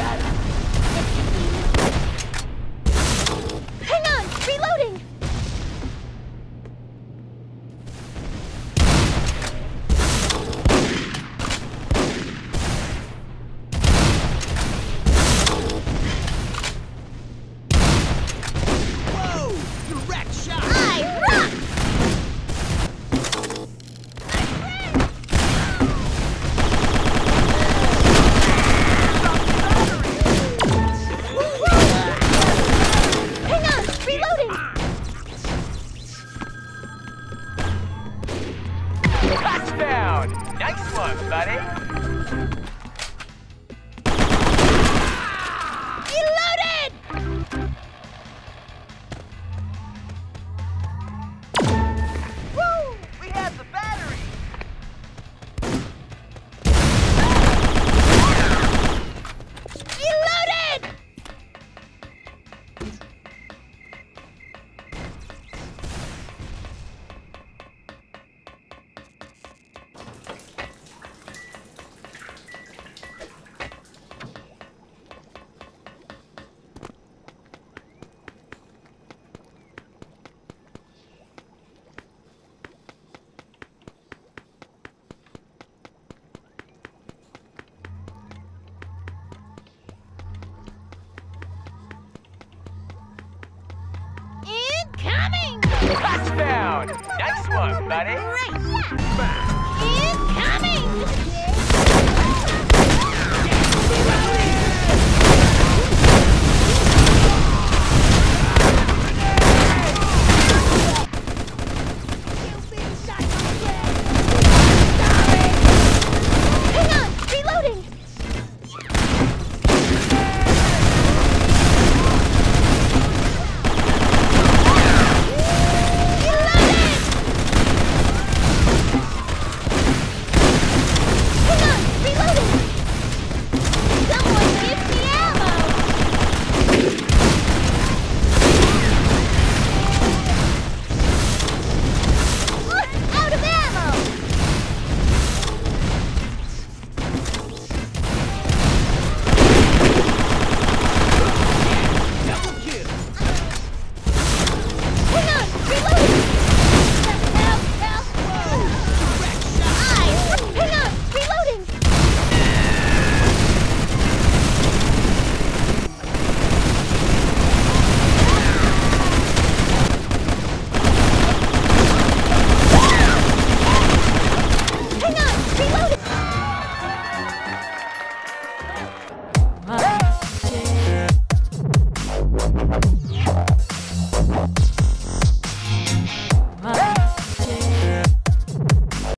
Hang buddy. Touchdown! Nice one, buddy. Right, yeah! Incoming!